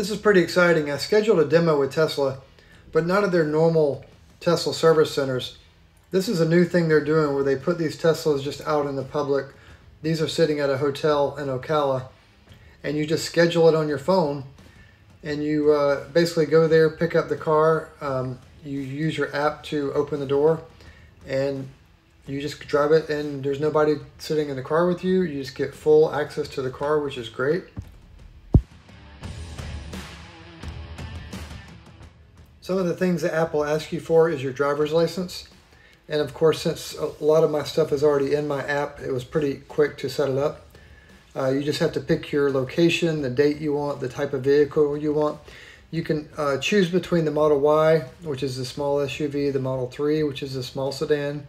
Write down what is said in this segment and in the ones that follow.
This is pretty exciting. I scheduled a demo with Tesla, but not at their normal Tesla service centers. This is a new thing they're doing where they put these Teslas just out in the public. These are sitting at a hotel in Ocala, and you just schedule it on your phone, and you uh, basically go there, pick up the car. Um, you use your app to open the door, and you just drive it, and there's nobody sitting in the car with you. You just get full access to the car, which is great. Some of the things that Apple asks you for is your driver's license. And of course, since a lot of my stuff is already in my app, it was pretty quick to set it up. Uh, you just have to pick your location, the date you want, the type of vehicle you want. You can uh, choose between the Model Y, which is the small SUV, the Model 3, which is the small sedan,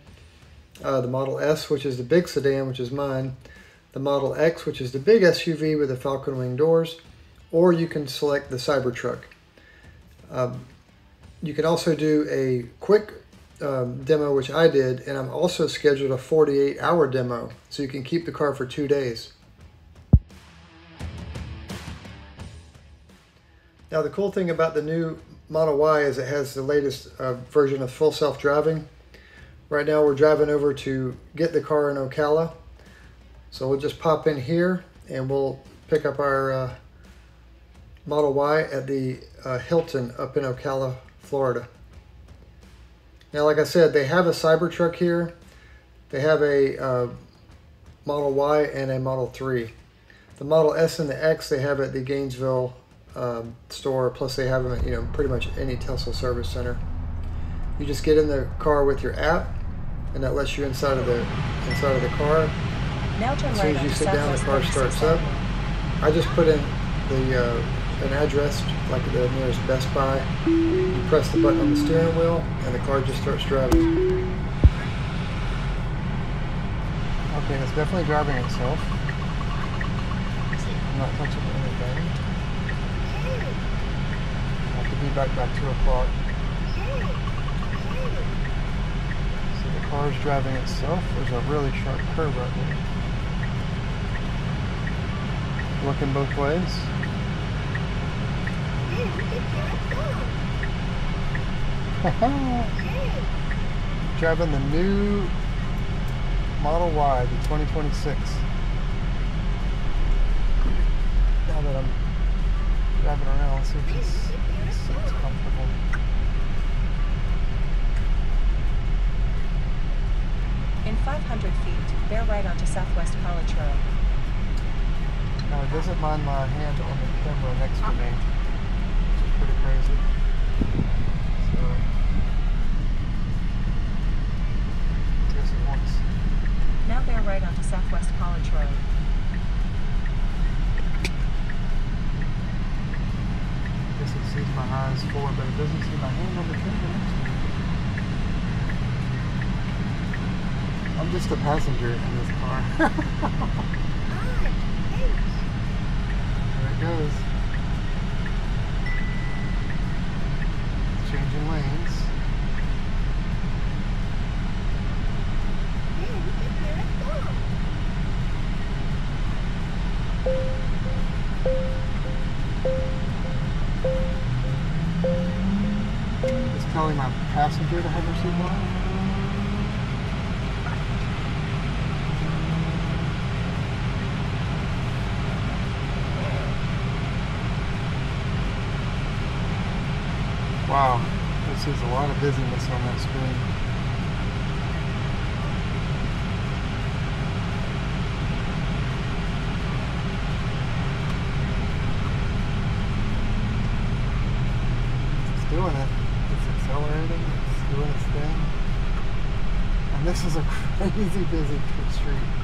uh, the Model S, which is the big sedan, which is mine, the Model X, which is the big SUV with the Falcon Wing doors, or you can select the Cybertruck. Um, you can also do a quick um, demo, which I did, and I'm also scheduled a 48 hour demo, so you can keep the car for two days. Now the cool thing about the new Model Y is it has the latest uh, version of full self-driving. Right now we're driving over to get the car in Ocala. So we'll just pop in here and we'll pick up our uh, Model Y at the uh, Hilton up in Ocala, Florida. Now, like I said, they have a Cybertruck here. They have a uh, Model Y and a Model 3. The Model S and the X they have at the Gainesville um, store. Plus, they have them at you know pretty much any Tesla service center. You just get in the car with your app, and that lets you inside of the inside of the car. Now turn As soon as you sit down, the car starts up. I just put in the uh, an address, like the nearest Best Buy. You press the button on the steering wheel, and the car just starts driving. Okay, it's definitely driving itself. I'm not touching anything. I have to be back by 2 o'clock. So the car's driving itself. There's a really sharp curve right there. Looking both ways. Driving the new Model Y, the 2026. Now that I'm driving around, let's see if this, seat's comfortable. In 500 feet, bear right onto Southwest College Road. Now, it doesn't mind my hand on the camera next to me, pretty crazy. So, guess it wants. Now bear right onto Southwest College Road. I guess it sees my eyes forward, but it doesn't see my hand on the camera next to me. I'm just a passenger in this car. Ah, there it goes. It's changing lanes. It's telling my passenger to have her seatbelt. Wow, this is a lot of busyness on that screen. It's doing it. It's accelerating. It's doing its thing. And this is a crazy busy street.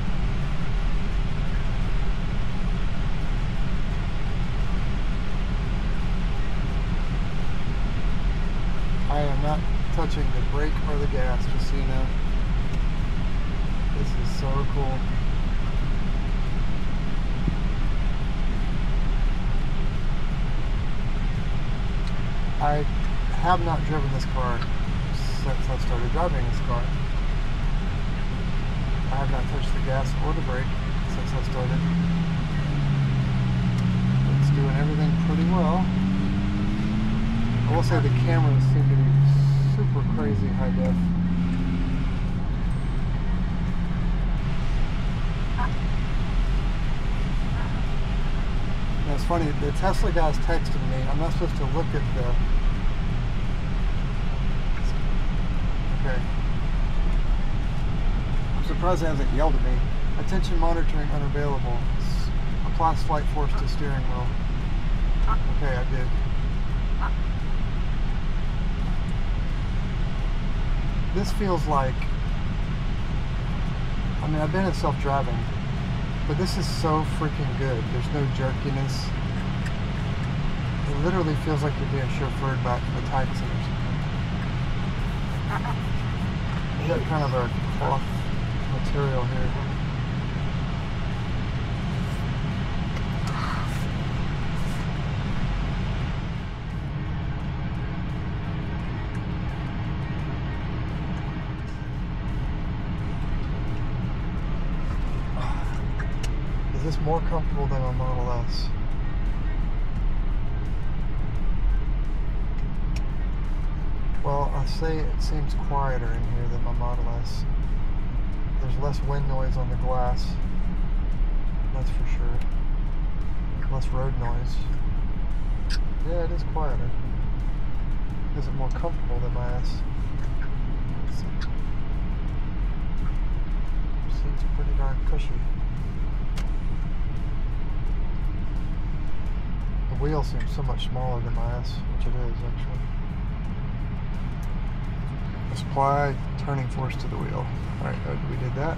I am not touching the brake or the gas, just so you know. This is so cool. I have not driven this car since I started driving this car. I have not touched the gas or the brake since I started. It's doing everything pretty well. I will say the cameras seem to be super crazy high def. It's funny, the Tesla guy's texting me. I'm not supposed to look at the. Okay. I'm surprised it hasn't yelled at me. Attention monitoring unavailable. Apply slight force to steering wheel. Okay, I did. This feels like. I mean, I've been in self driving, but this is so freaking good. There's no jerkiness. It literally feels like you're being chauffeured by a or something. We got kind of a cloth material here. This more comfortable than a Model S? Well, I say it seems quieter in here than my Model S. There's less wind noise on the glass. That's for sure. Less road noise. Yeah, it is quieter. Is it more comfortable than my S? Let's see. Seats are pretty darn cushy. Wheel seems so much smaller than my S, which it is actually. Apply turning force to the wheel. Alright, uh, we did that.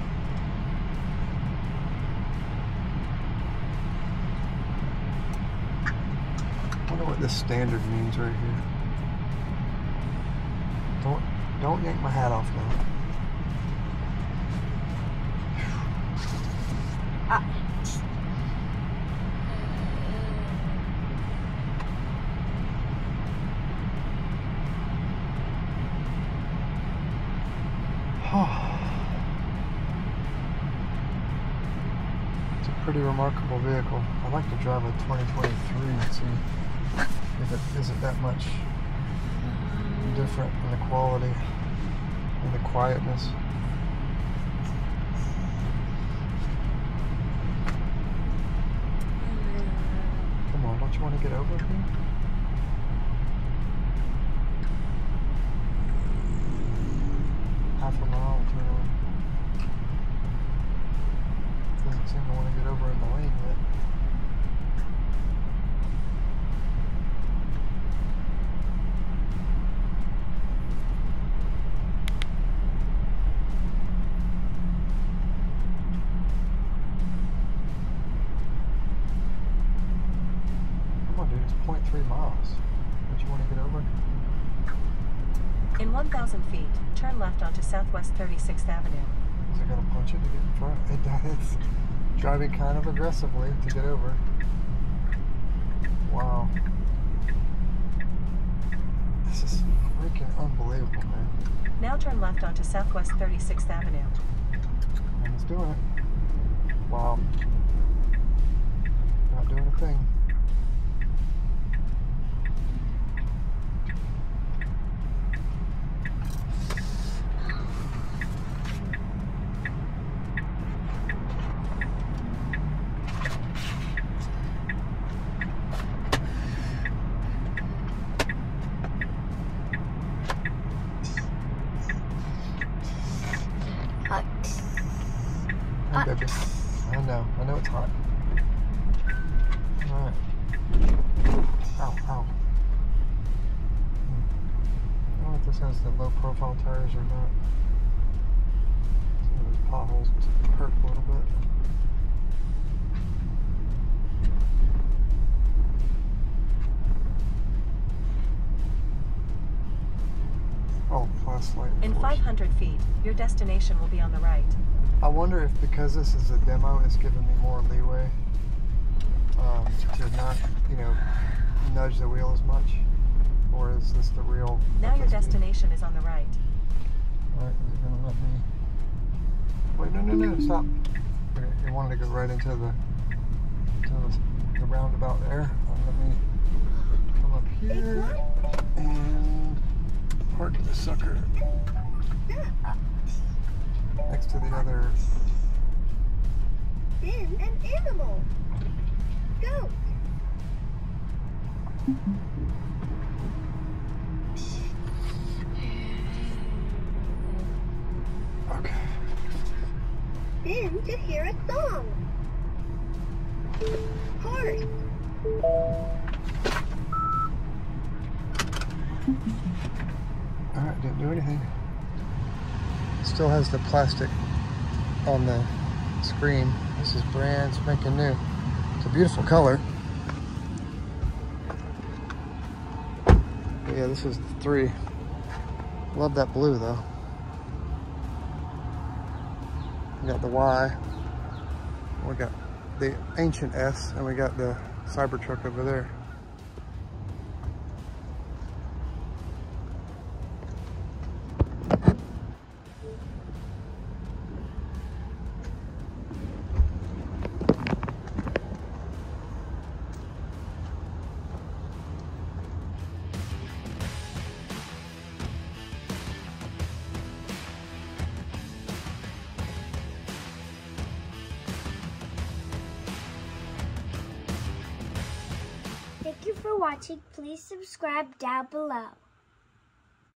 I wonder what this standard means right here. Don't don't yank my hat off now. Pretty remarkable vehicle. I'd like to drive a 2023 and see if it isn't that much different in the quality and the quietness. Come on, don't you want to get over here? Half a mile turn on. Doesn't seem to want to get over in the lane yet. Come on, dude, it's 0.3 miles. Don't you want to get over? In 1,000 feet, turn left onto Southwest 36th Avenue. Is it gonna punch it to get in front? It does. Driving kind of aggressively to get over. Wow. This is freaking unbelievable, man. Now turn left onto Southwest 36th Avenue. And it's doing it. Wow. Not doing a thing. Baby. I know. I know it's hot. Alright. Ow, ow. Hmm. I don't know if this has the low profile tires or not. Some of those potholes hurt a little bit. Oh, plus light. In 500 feet, your destination will be on the right. I wonder if because this is a demo, it's giving me more leeway um, to not, you know, nudge the wheel as much, or is this the real? Now your destination is on the right. All right, is it gonna let me? Wait, no, no, no, stop! Okay, it wanted to go right into the, into the a roundabout there. Uh, let me come up here and park the sucker next to the other. Then an animal. Goat. Okay. Then to hear a song. Horse. All right, didn't do anything. Still has the plastic on the screen. This is brand spanking new. It's a beautiful color. Yeah, this is three. Love that blue though. We got the Y. We got the ancient S, and we got the Cybertruck over there. For watching. Please subscribe down below.